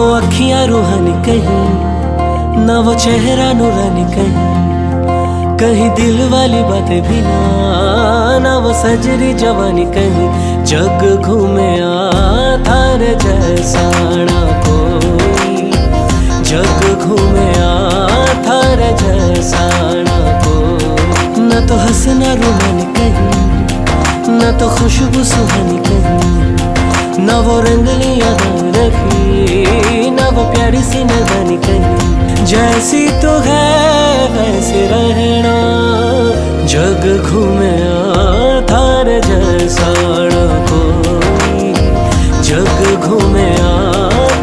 रूहानी कहीं, ना वो चेहरा नूरानी कहीं। कहीं दिल वाली बातें भी ना ना वो सजरी जवानी कहीं। जग घूमे थार जैसा कोई। जग घूमे थार जैसा कोई। न तो हंसना रूहानी कहीं, न तो खुशबू सुहानी कहीं। न वो रंगली याद रखी न वो प्यारी सी नदानी कहीं। जैसी तो है, वैसे रहना। जग घूमे थार जैसा कोई। जग घूमे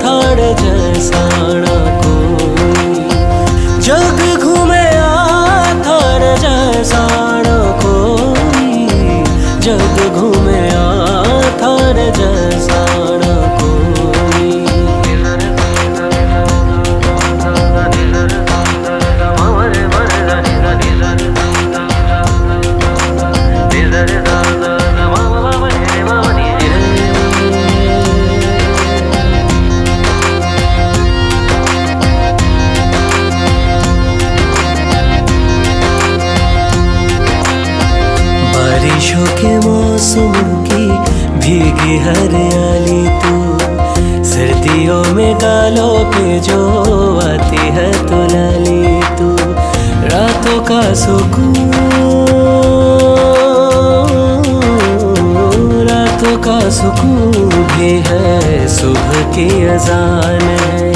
थार जैसा कोई। जग घूमे थार जैसा कोई। जग मौसम की भीगी हरियाली तू सर्दियों में गालों पे जो आती है तो लाली तू रातों का सुकून, रातों का सुकून भी है सुबह की अजान है।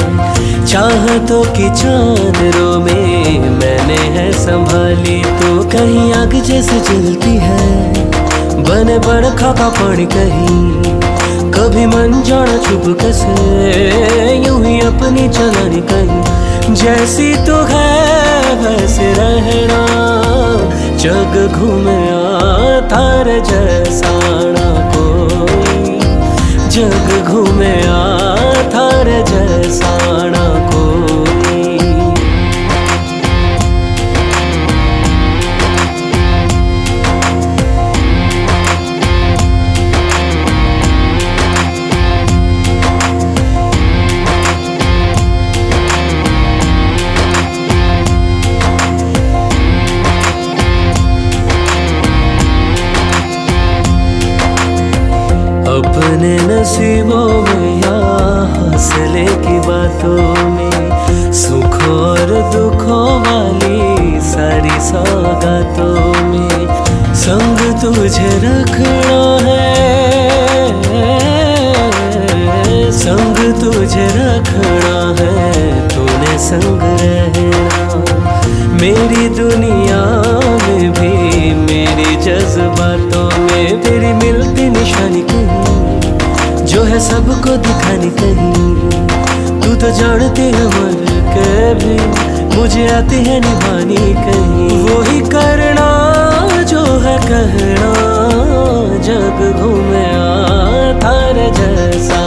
चाहतों की चांदरों में मैंने है संभाली तो कहीं आग जैसे जलती है। बने बड़खा का पानी कहीं। कभी मन जाना छुप कैसे? यूँ ही अपनी चलानी कहीं। जैसी तो है, वैसे रहना। जग घूमे थार जैसा ना कोई। जग घूमे थार जैसा अपने नसीबों में या हौसले की बातों में सुख और दुखों वाली सारी सौगातों में संग तुझे रखना है। संग तुझे रखना है, तूने संग रहना। मेरी दुनिया तू जानते हैं मर के भी मुझे आती है निभानी कहीं। वो ही करना जो है कहना। जग घूमे थार जैसा।